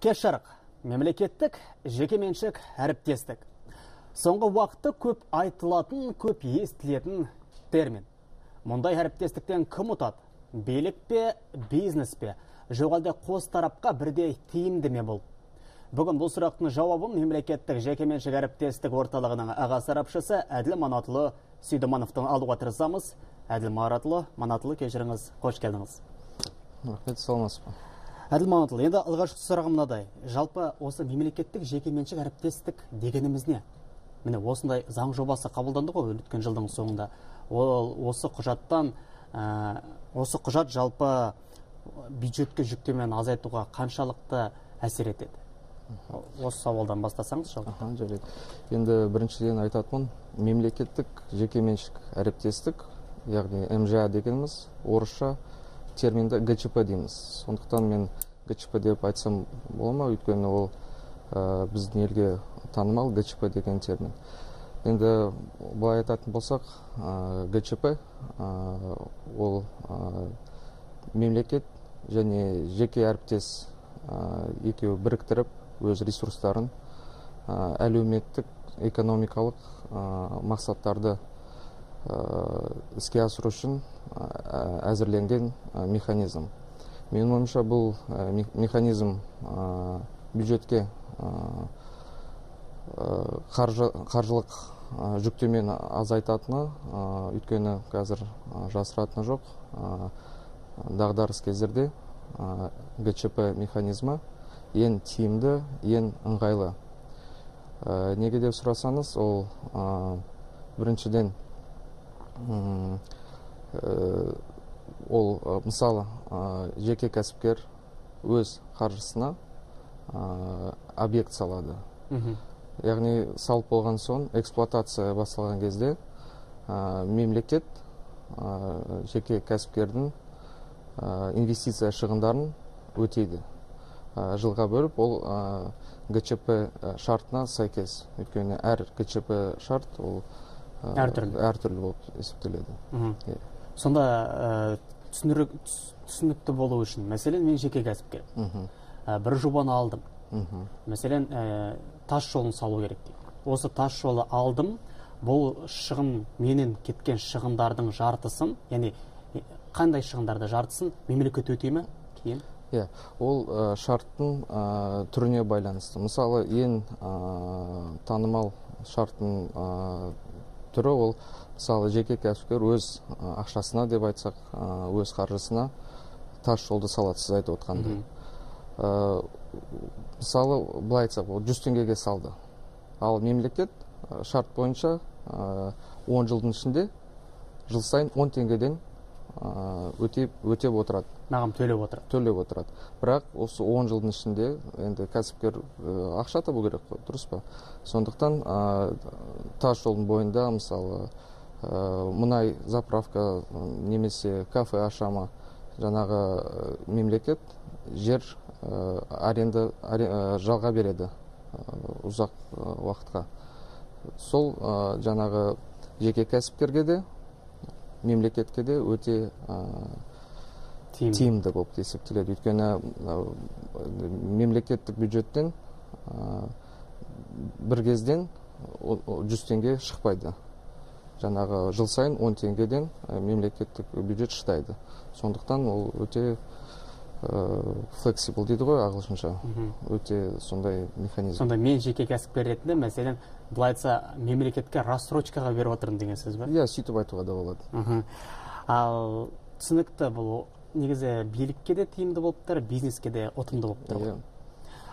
кеш жарық мемлекеттік жекеменшік әріптестік. Соңғы уақытта көп айтылатын көп естілетін термин. Мұндай әріптестіктен кім ұтады? Билік пе бизнес пе? Жоқ әлде қос тарапқа бірдей тиімді ме бұл? Бүгін бұл сұрақтың жауабын мемлекеттік жекеменшік әріптестік орталығының аға сарапшысы әділ манатұлы сейдумановтан алуға тырысамыз. Әділ маратұлы манатұлы кешіріңіз. Қош келдіңіз. Рахмет саламатсыз ба әділ манатұлы енді алғашқы сұрағым мынадай. Жалпы осы мемлекеттік жекеменшік әріптестік дегеніміз не? Міне осындай заң жобасы қабылданды ғой өткен жылдың соңында. Ол осы құжаттан ә, осы құжат жалпы бюджетке жүктемені азайтуға қаншалықты әсер етеді? Осы сауалдан бастасаңыз жалпы. Жарайды. Енді біріншіден айтатынмын мемлекеттік жекеменшік әріптестік яғни мжа дегеніміз орысша терминді гчп дейміз. Сондықтан мен гчп деп айтсам бола ма? Өйткені ол ә, біздің елге танымал гчп деген термин. Енді былай айтатын болсақ ә, гчп ә, ол ә, мемлекет және жеке әріптес екеуі біріктіріп өз ресурстарын әлеуметтік экономикалық мақсаттарды іске асыру үшін ә, әзірленген ә, механизм. Менің ойымша бұл мех- механизм бюджетке қаржы, қаржылық жүктемені азайтатыны өйткені қазір жасыратыны жоқ дағдарыс кездерде гчп механизмі ең тиімді ең ыңғайлы. Неге деп сұрасаңыз ол біріншіден ол мысалы жеке кәсіпкер өз қаржысына объект салады. Яғни салып болған соң эксплуатация басталған кезде ә, мемлекет ә, жеке кәсіпкердің ә, инвестиция шығындарын өтейді. Жылға бөліп ол гчп шартына сәйкес. Өйткені әр гчп шарт ол Әртүрлі. әртүрлі болып есептеледі сонда ә, түсінікті болу үшін мәселен мен жеке кәсіпкер ә, бір жобаны алдым мәселен ә, тас жолын салу керек дейік осы тас жолы алдым бұл шығын менен кеткен шығындардың жартысын яғни қандай шығындарды жартысын мемлекет өтей ме кейін иә ол ә, шарттың ә, түріне байланысты мысалы ең ә, танымал шарттың түрі ол мысалы жеке кәсіпкер өз ақшасына деп айтсақ өз қаржысына тас жолды салады сіз айтып отқандай. Ә, мысалы былай айтсақ ол жүз теңгеге салды. Ал мемлекет шарт бойынша он жылдың ішінде жыл сайын он теңгеден өтеп, өтеп отырады. Маған төлеп отыр төлеп отырады. Бірақ осы 10 жылдың ішінде енді кәсіпкер ақша табу керек қой дұрыс па? Сондықтан ә, тас жолдың бойында мысалы ә, мұнай заправка немесе кафе аша ма жаңағы мемлекет жер ә, аренда аре- ә, жалға береді ұзақ уақытқа. Сол жаңағы жеке кәсіпкерге де мемлекетке де өте тиімді. болып есептеледі. Өйткені мемлекеттік бюджеттен бір кезден 100 теңге шықпайды. Жаңағы жыл сайын 10 теңгеден мемлекеттік бюджет шыдайды. Сондықтан ол өте флексибл дейді ғой ағылшынша. Өте сондай механизм. Сонда мен жеке кәсіпкер ретінде мәселен былай айтса мемлекетке рассрочкаға беріп отырмын деген сөз ба иә сөйтіп айтуға да болады. Ал түсінікті бұл негізі билікке де тиімді болып тұр бизнеске де ұтымды болып тұр ғой.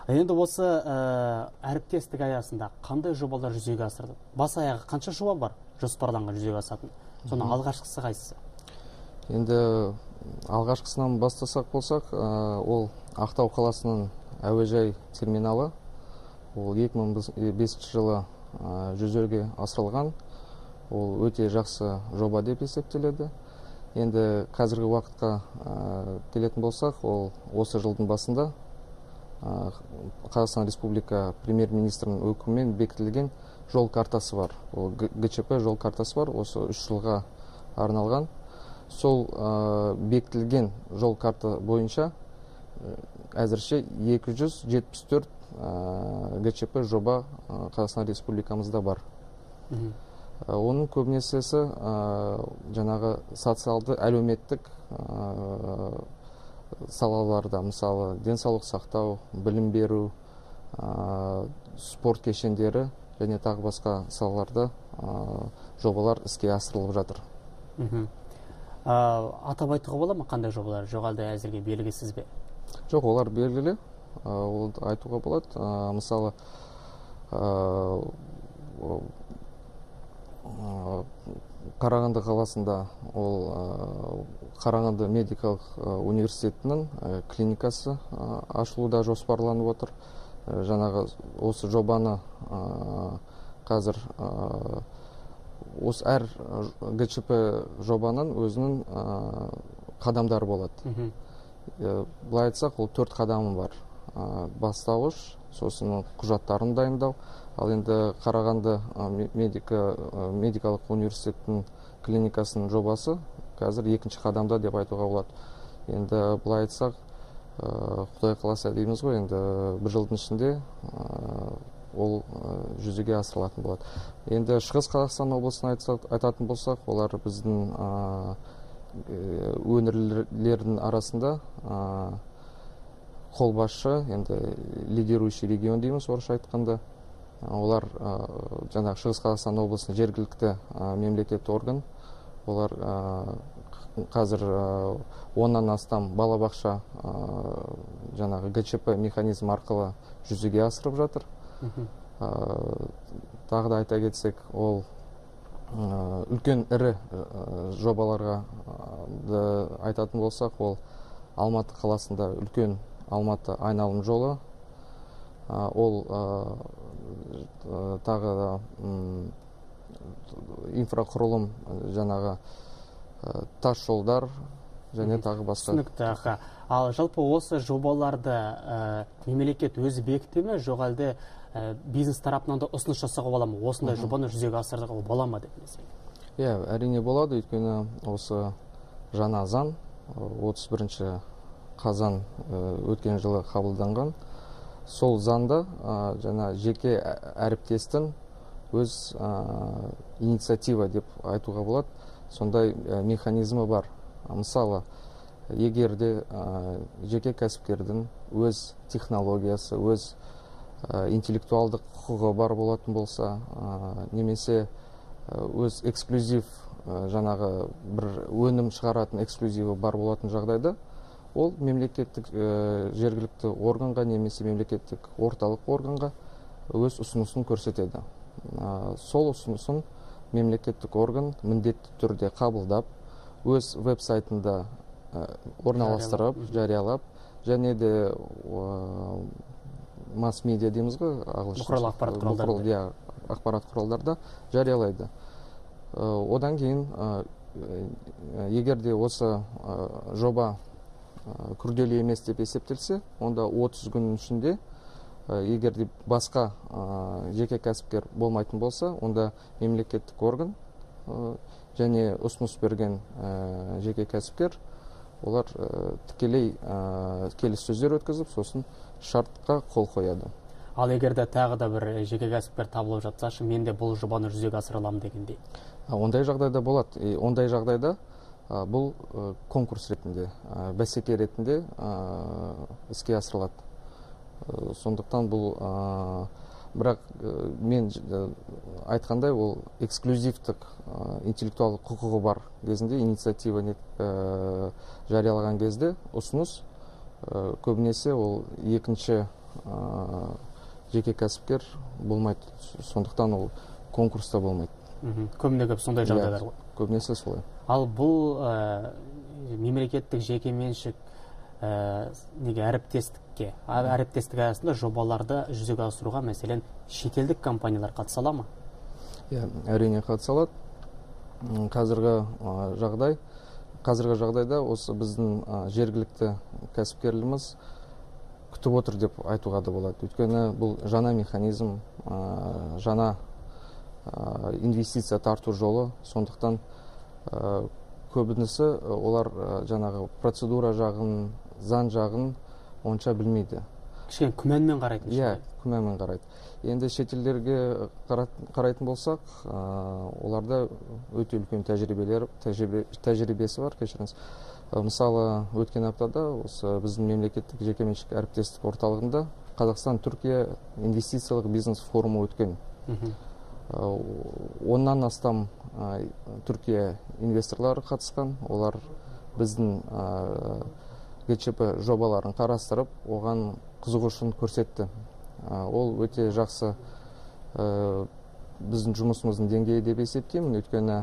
иә енді осы ә, әріптестік аясында қандай жобалар жүзеге асырды бас аяғы қанша жоба бар жоспарланған жүзеге асатын? Соның алғашқысы қайсысы? Енді алғашқысынан бастасақ болсақ ол ақтау қаласының әуежай терминалы. Ол 2005 жылы жүзеге асырылған. Ол өте жақсы жоба деп есептеледі. Енді қазіргі уақытқа ә, келетін болсақ ол осы жылдың басында ә, қазақстан республика премьер министрінің өкімімен бекітілген жол картасы бар. Ол гчп жол картасы бар. Осы үш жылға арналған. Сол ә, бекітілген жол карта бойынша әзірше 274 гчп жоба қазақстан республикамызда бар. Оның көбінесесі жаңағы социалды әлеуметтік салаларда мысалы денсаулық сақтау білім беру спорт кешендері және тағы басқа салаларда жобалар іске асырылып жатыр. Атап айтуға бола ма қандай жобалар? Жоқ әлде әзірге белгісіз бе? Жоқ олар белгілі. Ол айтуға болады. Мысалы қарағанды қаласында ол қарағанды медикалық университетінің клиникасы ашылуда жоспарланып отыр. Жаңағы осы жобаны қазір осы әр гчп жобаның өзінің қадамдары болады. Былай айтсақ ол төрт қадамы бар. Бастауыш сосын құжаттарын дайындау. Ал енді қарағанды медикалық университеттің клиникасының жобасы қазір екінші қадамда деп айтуға болады. Енді былай айтсақ құдай қаласа дейміз ғой енді бір жылдың ішінде ол жүзеге асырылатын болады. Енді шығыс қазақстан облысын айтатын болсақ олар біздің өңірлердің арасында қолбасшы енді лидирующий регион дейміз орысша айтқанда. Олар жаңағы шығыс қазақстан облысының жергілікті мемлекеттік орган. Олар қазір оннан астам балабақша жаңағы гчп механизм арқылы жүзеге асырып жатыр. Тағы да айта кетсек ол үлкен ірі жобаларға айтатын болсақ ол алматы қаласында үлкен алматы айналым жолы. Ол тағы да инфрақұрылым жаңағы тас жолдар және тағы басқа. Түсінікті аха. Ал жалпы осы жобаларды ә, мемлекет өзі бекіте ме? Жоқ әлде ә, бизнес тарапынан да ұсыныс жасауға бола ма? Осындай жобаны жүзеге асыруға бола ма деп иә әрине болады өйткені осы жаңа заң 31 бірінші қазан өткен жылы қабылданған. Сол заңда жаңа жеке әріптестің өз инициатива деп айтуға болады. Сондай механизмі бар. Мысалы егер де жеке кәсіпкердің өз технологиясы өз интеллектуалдық құқығы бар болатын болса немесе өз эксклюзив жаңағы бір өнім шығаратын эксклюзиві бар болатын жағдайда ол мемлекеттік ә, жергілікті органға немесе мемлекеттік орталық органға өз ұсынысын көрсетеді. Ә, сол ұсынысын мемлекеттік орган міндетті түрде қабылдап өз веб сайтында ә, орналастырып жариялап және де масс медиа дейміз ғой бұқаралық ақпарат құралдарында иә ақпарат құралдарда жариялайды. Одан кейін егер де осы жоба күрделі емес деп есептелсе онда 30 күннің ішінде егер де басқа жеке кәсіпкер болмайтын болса онда мемлекеттік орган және ұсыныс берген жеке кәсіпкер олар тікелей келіссөздер өткізіп сосын шартқа қол қояды. Ал егер де тағы да бір жеке кәсіпкер табылып жатсашы мен де бұл жобаны жүзеге асыра аламын дегендей ондай жағдайда болады. Ондай жағдайда бұл конкурс ретінде бәсеке ретінде іске асырылады. Сондықтан бұл бірақ мен айтқандай ол эксклюзивтік интеллектуалдық құқығы бар кезінде инициатива жариялаған кезде ұсыныс көбінесе ол екінші жеке кәсіпкер болмайды. Сондықтан ол конкурста болмайды. Көбіне көп сондай жағдайлар ғой. көбінесе солай. Ал бұл ә, мемлекеттік жекеменшік ә, неге әріптестікке әріптестік аясында жобаларды жүзеге асыруға мәселен шетелдік компаниялар қатыса ала ма иә әрине қатыса алады қазіргі жағдай қазіргі жағдайда осы біздің жергілікті кәсіпкерлеріміз күтіп отыр деп айтуға да болады өйткені бұл жаңа механизм жаңа инвестиция тарту жолы сондықтан көбінісі олар жаңағы процедура жағын заң жағын онша білмейді. Кішкене күмәнмен қарайтын иә күмәнмен қарайды енді шетелдерге қарайтын болсақ ә, оларда өте үлкен тәжірибелер тәжірибе, тәжірибесі бар кешіріңіз. Мысалы өткен аптада осы біздің мемлекеттік жекеменшік әріптестік орталығында қазақстан түркия инвестициялық бизнес форумы өткен. Оннан астам ә, түркия инвесторлары қатысқан. Олар біздің ә, гчп жобаларын қарастырып оған қызығушылығын көрсетті ол өте жақсы біздің жұмысымыздың деңгейі деп есептеймін өйткені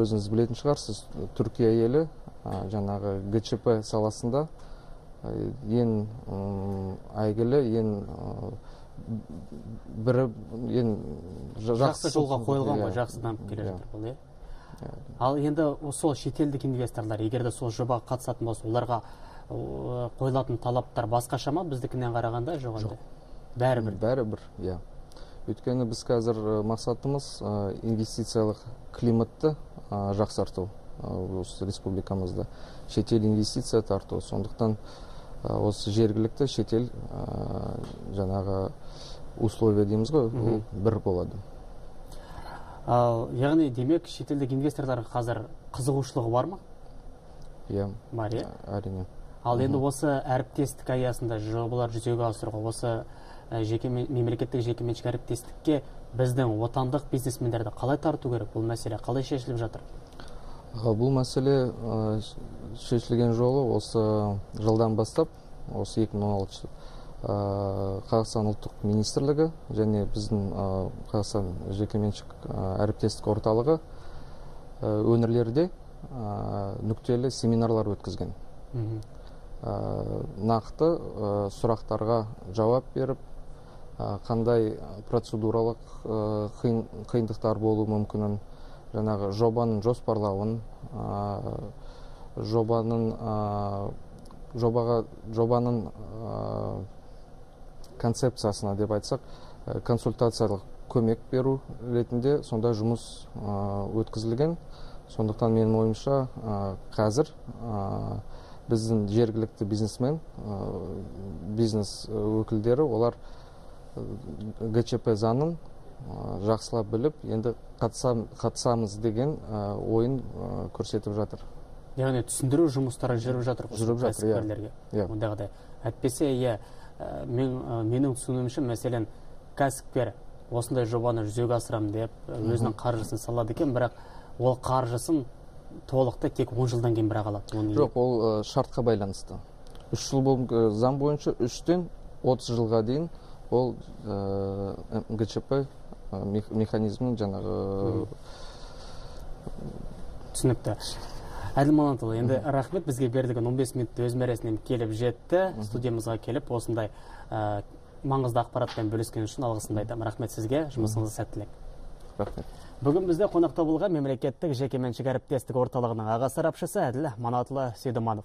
өзіңіз білетін шығарсыз түркия елі жаңағы гчп саласында ең әйгілі ең бірі ең жа- жақсы жолға қойылған ғой иә. жақсы дамып келе Иә. жатыр бұл иә ал енді сол шетелдік инвесторлар егер де сол жобаға қатысатын болса оларға қойылатын талаптар басқаша ма? Біздікінен қарағанда жоқ енді бәрібір. Бәрібір иә. Өйткені біз қазір мақсатымыз инвестициялық климатты жақсарту. Осы республикамызда шетел инвестиция тарту. Сондықтан осы жергілікті шетел жаңағы условия дейміз ғой ол бір болады. Ал яғни демек шетелдік инвесторларға қазір қызығушылығы бар ма? Иә. Бар иә? Әрине. Ал енді осы әріптестік аясында жобалар жүзеге асыруға осы жеке мемлекеттік жекеменшік әріптестікке біздің отандық бизнесмендерді қалай тарту керек? Бұл мәселе қалай шешіліп жатыр? Бұл мәселе шешілген жолы осы жылдан бастап осы 2016 жыл ә, қазақстан ұлттық министрлігі және біздің ә, қазақстан жекеменшік ә, әріптестік орталығы өңірлерде нүктелі семинарлар өткізген. Нақты сұрақтарға жауап беріп қандай процедуралық қиын, қиындықтар болуы мүмкінін жаңағы жобаның жоспарлауын жобаның жобаға жобаның концепциясына деп айтсақ ә, консультациялық көмек беру ретінде сондай жұмыс ә, өткізілген сондықтан менің ойымша ә, қазір біздің жергілікті бизнесмен бизнес өкілдері олар гчп заңын жақсылап біліп енді қатысам, қатысамыз деген ойын көрсетіп жатыр яғни түсіндіру жұмыстары жүріп жатыр Жүріп жатыр, иә. Иә. ондағыдай әйтпесе иә мен ә, менің түсінуімше мәселен кәсіпкер осындай жобаны жүзеге асырамын деп ә, өзінің қаржысын салады екен бірақ ол қаржысын толықтай тек он жылдан кейін бірақ алады. Оны жоқ ол ә, шартқа байланысты. Үш жыл бол ә, заң бойынша үштен отыз жылға дейін ол ә, гчп ә, мех- механизмінің жаңағы түсінікті. Әділ манатұлы енді рахмет бізге берілген 15 минутты өз мәресінен келіп жетті. Студиямызға келіп осындай ә, маңызды ақпаратпен бөліскен үшін алғысымды айтамын. Рахмет сізге. Жұмысыңызға сәттілік. Рахмет. Бүгін бізде қонақта болған мемлекеттік жекеменшік әріптестік орталығының аға сарапшысы әділ манатұлы сейдіманов